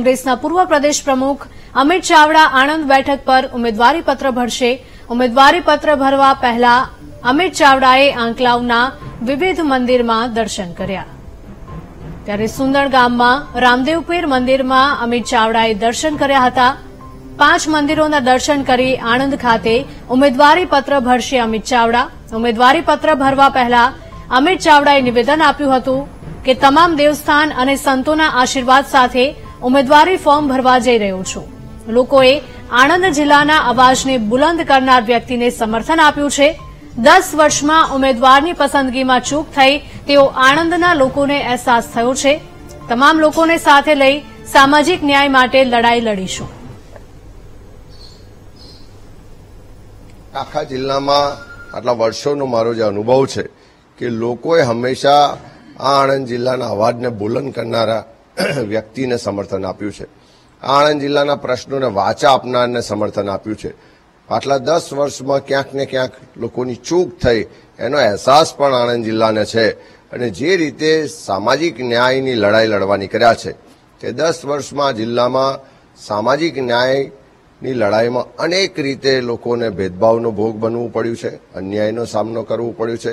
કોંગ્રેસના પૂર્વ પ્રદેશ પ્રમુખ અમિત ચાવડા આણંદ બેઠક પર ઉમેદવારીપત્ર ભરશે. ઉમેદવારીપત્ર ભરવા પહેલા અમિત ચાવડાએ આંકલાવના વિવિધ મંદિરમાં દર્શન કર્યા. ત્યારે સુંદર ગામમાં રામદેવપીર મંદિરમાં અમિત ચાવડાએ દર્શન કર્યા હતા. પાંચ મંદિરોના દર્શન કરી આણંદ ખાતે ઉમેદવારી પત્ર ભરશે અમિત ચાવડા. ઉમેદવારી પત્ર ભરવા પહેલા અમિત ચાવડાએ નિવેદન આપ્યું હતું કે તમામ દેવસ્થાન અને સંતોના આશીર્વાદ સાથે ઉમેદવારી ફોર્મ ભરવા જઈ રહ્યો છું. લોકોએ આણંદ જિલ્લાના અવાજને બુલંદ કરનાર વ્યક્તિને સમર્થન આપ્યું છે. દસ વર્ષમાં ઉમેદવારની પસંદગીમાં ચૂક થઈ તેઓ આણંદના લોકોને અહેસાસ થયો છે. તમામ લોકોને સાથે લઈ સામાજિક ન્યાય માટે લડાઈ લડીશું. આખા જિલ્લામાં આટલા વર્ષોનો મારો જે અનુભવ છે કે લોકોએ હંમેશા આ આણંદ જિલ્લાના અવાજને બુલંદ કરનારા વ્યક્તિને સમર્થન આપ્યું છે. આણંદ જિલ્લાના પ્રશ્નોને વાચા આપનારને સમર્થન આપ્યું છે. આટલા દસ વર્ષમાં ક્યાંક ને ક્યાંક લોકોની ચૂક થઈ, એનો અહેસાસ પણ આણંદ જિલ્લાને છે અને જે રીતે સામાજિક ન્યાયની લડાઈ લડવા નીકળ્યા છે, તે દસ વર્ષમાં જિલ્લામાં સામાજિક ન્યાયની લડાઈમાં અનેક રીતે લોકોને ભેદભાવનો ભોગ બનવું પડ્યું છે, અન્યાયનો સામનો કરવો પડ્યો છે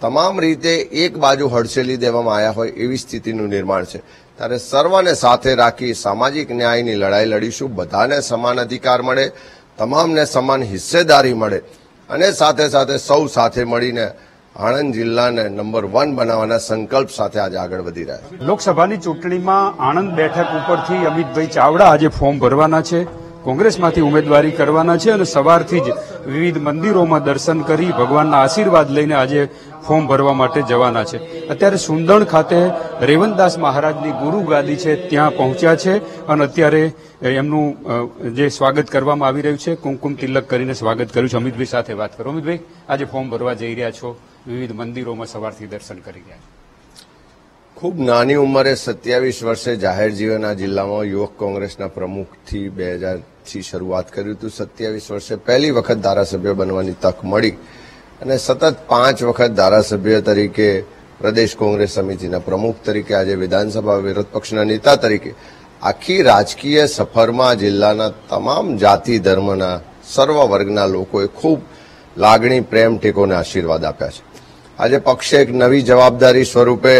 તમામ રીતે એક બાજુ હડસેલી દેવામાં આવ્યા હોય એવી સ્થિતિનું નિર્માણ છે. ત્યારે સર્વને સાથે રાખી સામાજિક ન્યાયની લડાઈ લડીશું. બધાને સમાન અધિકાર મળે, તમામને સમાન હિસ્સેદારી મળે અને સાથે સાથે સૌ સાથે મળીને આણંદ જિલ્લાને નંબર વન બનાવવાના સંકલ્પ સાથે આજે આગળ વધી રહ્યા છે. લોકસભાની ચૂંટણીમાં આણંદ બેઠક ઉપરથી અમિતભાઈ ચાવડા આજે ફોર્મ ભરવાના છે. કોંગ્રેસમાંથી ઉમેદવારી કરવાના છે અને સવારથી જ વિવિધ મંદિરોમાં દર્શન કરી ભગવાનના આશીર્વાદ લઈને આજે ફોર્મ ભરવા માટે જવાના છે. અત્યારે સુંદણ ખાતે રેવનદાસ મહારાજની ગુરુ ગાદી છે, ત્યાં પહોંચ્યા છે અને અત્યારે એમનું જે સ્વાગત કરવામાં આવી રહ્યું છે, કુમકુમ તિલક કરીને સ્વાગત કર્યું છે. અમિતભાઈ સાથે વાત કરો. અમિતભાઈ, આજે ફોર્મ ભરવા જઈ રહ્યા છો. વિવિધ મંદિરોમાં સવારથી દર્શન કરી રહ્યા છો. ખૂબ નાની ઉંમરે સત્યાવીસ વર્ષે જાહેર જીવન આ જિલ્લામાં યુવક કોંગ્રેસના પ્રમુખથી બે હજારથી શરૂઆત કર્યું હતું. સત્યાવીસ વર્ષે પહેલી વખત ધારાસભ્ય બનવાની તક મળી અને સતત પાંચ વખત ધારાસભ્ય તરીકે પ્રદેશ કોંગ્રેસ સમિતિના પ્રમુખ તરીકે, આજે વિધાનસભા વિરોધ પક્ષના નેતા તરીકે, આખી રાજકીય સફરમાં જિલ્લાના તમામ જાતિ ધર્મના સર્વ વર્ગના લોકોએ ખૂબ લાગણી, પ્રેમ ટેકોને આશીર્વાદ આપ્યા છે. આજે પક્ષે એક નવી જવાબદારી સ્વરૂપે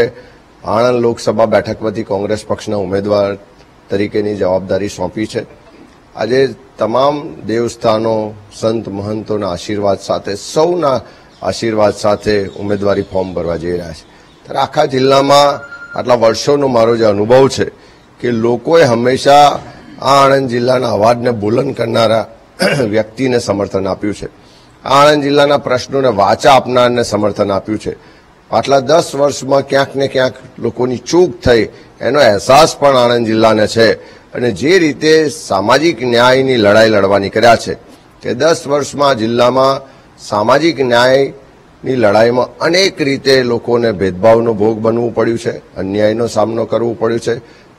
આણંદ લોકસભા બેઠક પરથી કોંગ્રેસ પક્ષના ઉમેદવાર તરીકેની જવાબદારી સોંપી છે. આજે તમામ દેવસ્થાનો, સંત મહંતોના આશીર્વાદ સાથે, સૌના આશીર્વાદ સાથે ઉમેદવારી ફોર્મ ભરવા જઈ રહ્યા છે. ત્યારે આખા જિલ્લામાં આટલા વર્ષોનો મારો જે અનુભવ છે કે લોકોએ હંમેશા આ આણંદ જિલ્લાના અવાજને બુલંદ કરનારા વ્યક્તિને સમર્થન આપ્યું છે. આ આણંદ જિલ્લાના પ્રશ્નોને વાચા આપનારને સમર્થન આપ્યું છે. આટલા દસ વર્ષમાં ક્યાંક ને ક્યાંક લોકોની ચૂક થઈ, એનો અહેસાસ પણ આણંદ જિલ્લાને છે. અને જે રીતે સામાજિક ન્યાયની લડાઈ લડવાની કર્યા છે, તે દસ વર્ષમાં જિલ્લામાં સામાજિક ન્યાયની લડાઈમાં અનેક રીતે લોકોને ભેદભાવનો ભોગ બનવું પડ્યું છે, અન્યાયનો સામનો કરવો પડ્યો છે.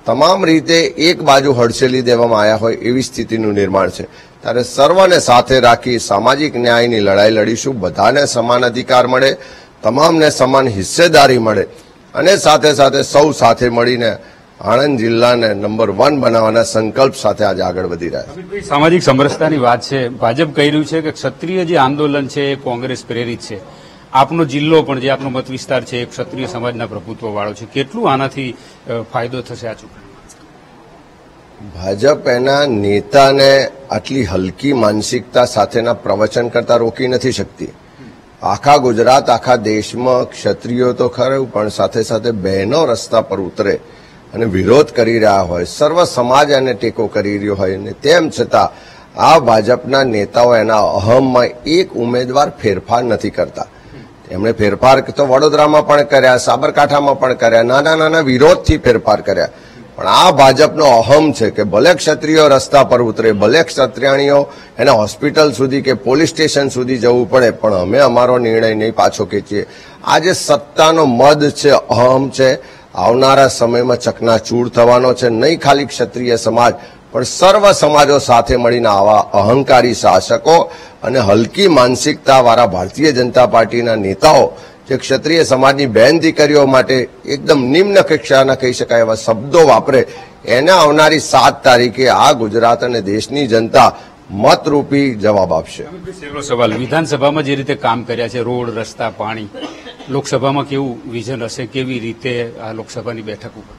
તમામ રીતે એક બાજુ હડસેલી દેવામાં આવ્યા હોય એવી સ્થિતિનું નિર્માણ છે. ત્યારે સર્વને સાથે રાખી સામાજિક ન્યાયની લડાઈ લડીશું. બધાને સમાન અધિકાર મળે. તમામને સમાન હિસ્સેદારી મળે અને સાથે સાથે સૌ સાથે મળીને આણંદ જિલ્લાને નંબર વન બનાવવાના સંકલ્પ સાથે આજે આગળ વધી રહ્યા છે. સામાજિક સમરસતાની વાત છે. ભાજપ કહી રહ્યું છે કે ક્ષત્રિય જે આંદોલન છે એ કોંગ્રેસ પ્રેરિત છે. આપનો જિલ્લો પણ જે આપનો મત વિસ્તાર છે એ ક્ષત્રિય સમાજના પ્રભુત્વ વાળો છે. કેટલું આનાથી ફાયદો થશે આ ભાજપ એના નેતાને આટલી હલકી માનસિકતા સાથેના પ્રવચન કરતા રોકી નથી શકતી. આખા ગુજરાત, આખા દેશમાં ક્ષત્રિયો તો ખરું, પણ સાથે સાથે બહેનો રસ્તા પર ઉતરે અને વિરોધ કરી રહ્યા હોય, સર્વ સમાજ એને ટેકો કરી રહ્યો હોય અને તેમ છતાં આ ભાજપના નેતાઓ એના અહમમાં એક ઉમેદવાર ફેરફાર નથી કરતા. એમણે ફેરફાર તો વડોદરામાં પણ કર્યા, સાબરકાંઠામાં પણ કર્યા નાના નાના વિરોધથી ફેરફાર કર્યા. પણ આ ભાજપનો અહમ છે કે ભલે ક્ષત્રિયો રસ્તા પર ઉતરે, ભલે ક્ષત્રિયાણીઓ એને હોસ્પિટલ સુધી કે પોલીસ સ્ટેશન સુધી જવું પડે, પણ અમે અમારો નિર્ણય નહીં પાછો ખેંચીએ. આ જે સત્તાનો મદ છે, અહમ છે, આવનારા સમયમાં ચકનાચૂર થવાનો છે, નહીં ખાલી ક્ષત્રિય સમાજ, પણ સર્વ સમાજો સાથે મળીને આવા અહંકારી શાસકો અને હલકી માનસિકતા વાળા ભારતીય જનતા પાર્ટીના નેતાઓ જે ક્ષત્રિય સમાજની બહેન દીકરીઓ માટે એકદમ નિમ્ન કક્ષાના કહી શકાય એવા શબ્દો વાપરે એને આવનારી સાત તારીખે આ ગુજરાત અને દેશની જનતા મતરૂપી જવાબ આપશે. સવાલ. વિધાનસભામાં જે રીતે કામ કર્યા છે રોડ રસ્તા પાણી લોકસભામાં કેવું વિઝન હશે? કેવી રીતે આ લોકસભાની બેઠક ઉપર?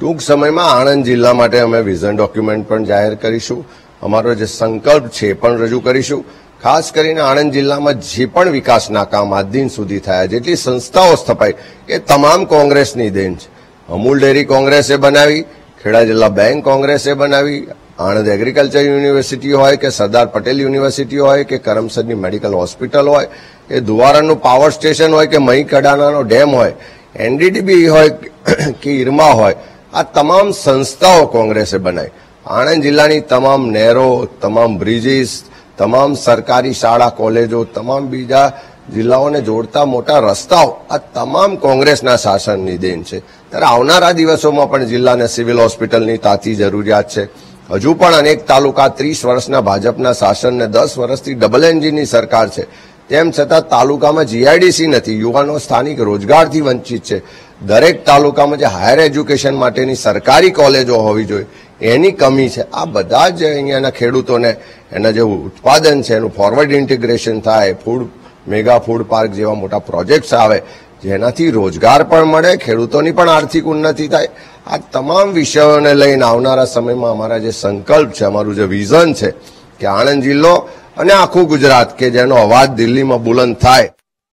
ટૂંક સમયમાં આણંદ જિલ્લા માટે અમે વિઝન ડોક્યુમેન્ટ પણ જાહેર કરીશું. અમારો જે સંકલ્પ છે પણ રજૂ કરીશું. ખાસ કરીને આણંદ જિલ્લામાં જે પણ વિકાસના કામ આજ દિન સુધી થયા જેટલી સંસ્થાઓ સ્થપાઈ એ તમામ કોંગ્રેસની દેન છે. અમૂલ ડેરી કોંગ્રેસે બનાવી, ખેડા જિલ્લા બેંક કોંગ્રેસે બનાવી, આણંદ એગ્રીકલ્ચર યુનિવર્સિટી હોય કે સરદાર પટેલ યુનિવર્સિટી હોય કે કરમસદની મેડિકલ હોસ્પિટલ હોય, કે દુવારાનું પાવર સ્ટેશન હોય કે મહી કડાનાનો ડેમ હોય, એનડીડીબી હોય કે ઇરમા હોય, આ તમામ સંસ્થાઓ કોંગ્રેસે બનાવી આણંદ જિલ્લાની તમામ નહેરો, તમામ બ્રિજીસ તમામ સરકારી શાળા, કોલેજો, તમામ બીજા જિલ્લાઓને જોડતા મોટા રસ્તાઓ આ તમામ કોંગ્રેસના શાસનની દેન છે. ત્યારે આવનારા દિવસોમાં પણ જિલ્લાને સિવિલ હોસ્પિટલની તાતી જરૂરિયાત છે. હજુ પણ અનેક તાલુકા ત્રીસ વર્ષના ભાજપના શાસનને દસ વર્ષથી ડબલ એન્જિનની સરકાર છે. તેમ છતાં તાલુકામાં જીઆઈડીસી નથી. યુવાનો સ્થાનિક રોજગારથી વંચિત છે. દરેક તાલુકામાં જે હાયર એજ્યુકેશન માટેની સરકારી કોલેજો હોવી જોઈએ. એની કમી છે. આ બધા જ અહીંયાના ખેડૂતોને એના જે ઉત્પાદન છે, એનું ફોરવર્ડ ઇન્ટિગ્રેશન થાય ફૂડ મેગા ફૂડ પાર્ક જેવા મોટા પ્રોજેક્ટ્સ આવે, જેનાથી રોજગાર પણ મળે, ખેડૂતોની પણ આર્થિક ઉન્નતિ થાય. આ તમામ વિષયોને લઈને આવનારા સમયમાં અમારા જે સંકલ્પ છે, અમારું જે વિઝન છે, કે આણંદ જિલ્લો અને આખું ગુજરાત, કે જેનો અવાજ દિલ્હીમાં બુલંદ થાય.